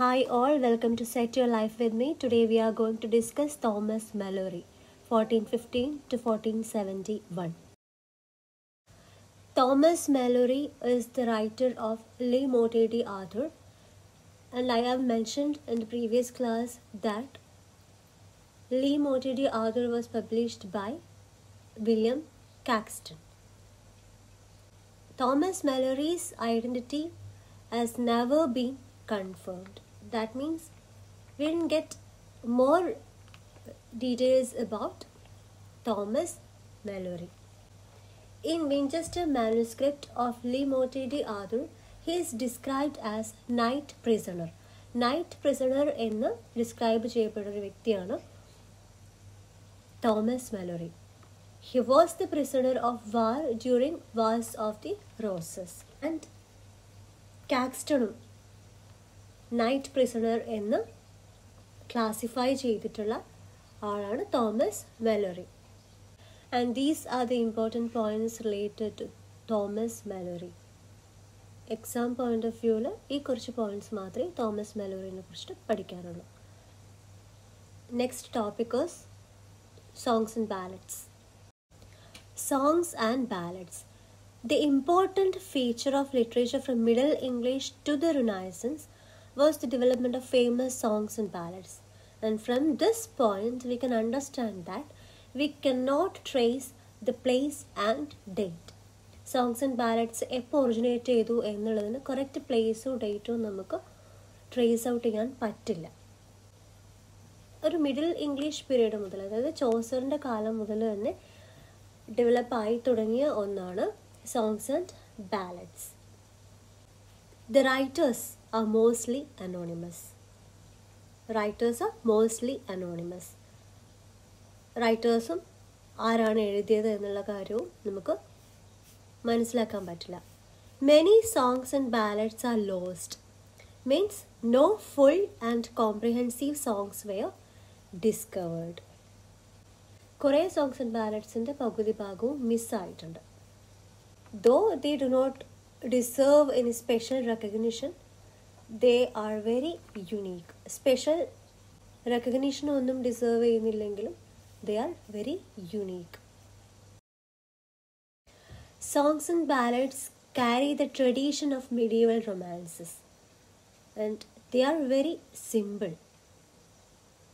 Hi, all, welcome to Set Your Life with me. Today we are going to discuss Thomas Mallory, 1415 to 1471. Thomas Mallory is the writer of Le Morte d'Arthur, and I have mentioned in the previous class that Le Morte d'Arthur was published by William Caxton. Thomas Mallory's identity has never been confirmed That means we didn't get more details about Thomas Mallory. In Winchester manuscript of Le Morte d'Arthur, he is described as night prisoner. Night prisoner എന്ന് describe ചെയ്യപ്പെടുന്ന ഒരു വ്യക്തിയാണ് Thomas Malory he was the prisoner of war during wars of the Roses and കാക്സ്റ്റണും knight prisoner എന്ന് classify ചെയ്തിട്ടുള്ള ആളാണ് Thomas Malory and these are the important points related to Thomas Malory exam point of വ്യൂവിൽ ഈ കുറച്ച് points മാത്രമേ Thomas മെലോറിനെ കുറിച്ചിട്ട് പഠിക്കാറുള്ളൂ next topic songs and ballads. Songs and ballads. The important feature of literature from Middle English to the Renaissance was the development of famous songs and ballads. And from this point, we can understand that we cannot trace the place and date. Songs and ballads എപ്പോൾ originate ചെയ്തു എന്നുള്ളതിന് correct പ്ലേസോ ഡേറ്റോ നമുക്ക് trace out ചെയ്യാൻ പറ്റില്ല ഒരു middle English period മുതൽ അതായത് ചോസറിന്റെ കാലം മുതൽ തന്നെ ഡെവലപ്പായി തുടങ്ങിയ ഒന്നാണ് songs and ballads the writers are mostly anonymous. Writers are mostly anonymous. റൈറ്റേഴ്സും ആരാണ് എഴുതിയത് എന്നുള്ള കാര്യവും നമുക്ക് മനസ്സിലാക്കാൻ പറ്റില്ല many songs and ballads are lost means no full and comprehensive songs were discovered കുറേ സോങ്സ് ആൻഡ് ബാലഡ്സിന്റെ പകുതി ഭാഗവും മിസ്സായിട്ടുണ്ട് though they do not deserve any special recognition they are very unique special റെക്കഗ്നീഷനൊന്നും deserve ചെയ്യുന്നില്ലെങ്കിലും they are very unique Songs and ballads carry the tradition of medieval romances and they are very simple.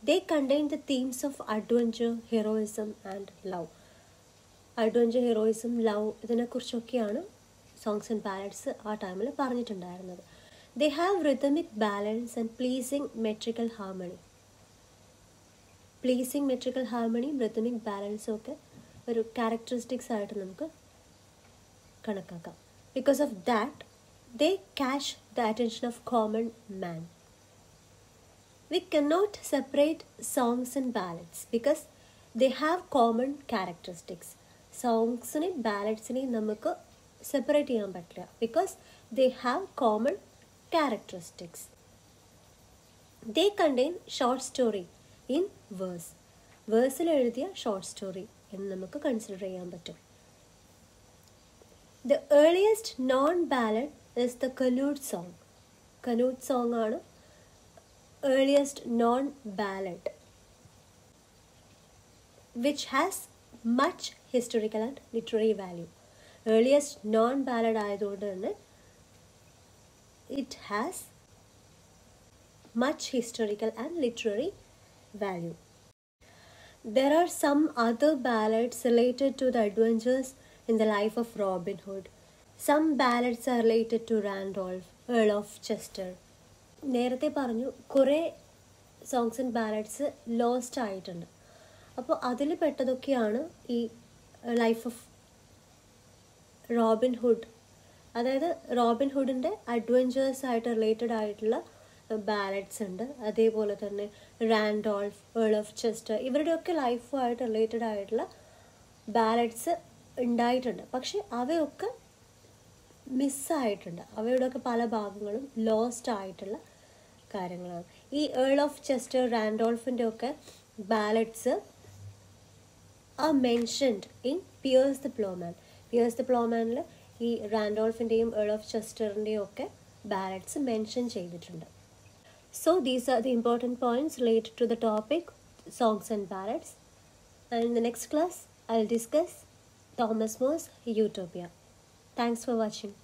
They contain the themes of adventure, heroism, and love. Adventure heroism love ഇതിനെക്കുറിച്ചൊക്കെയാണ് songs and ballads ആ ടൈമിൽ പറഞ്ഞിട്ടുണ്ടായിരുന്നത് they have rhythmic balance and pleasing metrical harmony pleasing metrical ഹാർമണിയും rhythmic ബാലൻസും ഒക്കെ ഒരു characteristics ആയിട്ട് നമുക്ക് കണക്കാക്കാം because of that they cash the attention of common man we cannot separate songs and balance because they have common characteristics സോങ്സിനെയും ബാലൻസിനെയും നമുക്ക് separate ചെയ്യാൻ പറ്റില്ല because they have common characteristics They contain short story in verse. വേഴ്സിൽ എഴുതിയ short story എന്ന് നമുക്ക് consider ചെയ്യാൻ പറ്റും. The earliest known ballad is the Canute song Canute song ആണ് earliest known ballad which has much historical and literary value earliest known ballad ആയതുകൊണ്ട് തന്നെ it has much historical and literary value. There are some other ballads related to the adventures in the life of Robin Hood. Some ballads are related to Randolph, Earl of Chester. നേരത്തെ പറഞ്ഞു കുറേ songs and ballads lost ആയിട്ടുണ്ട് അപ്പോൾ അതിൽ പെട്ടതൊക്കെയാണ് ഈ life of Robin അതായത് Robin ഹുഡിന്റെ അഡ്വഞ്ചേഴ്സ് ആയിട്ട് റിലേറ്റഡ് ആയിട്ടുള്ള ബാലറ്റ്സ് ഉണ്ട്. അതേപോലെ തന്നെ റാൻഡോൾഫ് ഏൾ ഓഫ് ചെസ്റ്റർ ഇവരുടെയൊക്കെ ലൈഫുമായിട്ട് റിലേറ്റഡ് ആയിട്ടുള്ള ബാലറ്റ്സ് ഉണ്ടായിട്ടുണ്ട്. പക്ഷെ അവയൊക്കെ മിസ്സായിട്ടുണ്ട് അവയുടെയൊക്കെ പല ഭാഗങ്ങളും ലോസ്റ്റ് ആയിട്ടുള്ള കാര്യങ്ങളാണ്. ഈ ഏൾ ഓഫ് ചെസ്റ്റർ റാൻഡോൾഫിന്റെ ഒക്കെ ballads ah mentioned in Piers the Plowman Piers the പ്ലോമാനിൽ ഈ റാൻഡോൾഫിന്റെയും ഏൾ ഓഫ് ചെസ്റ്ററിന്റെയും ഒക്കെ ബാലറ്റ്സ് മെൻഷൻ ചെയ്തിട്ടുണ്ട്. So these are the important points related to the topic songs and ballads and the next class I discuss Thomas More's Utopia thanks for watching